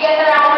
together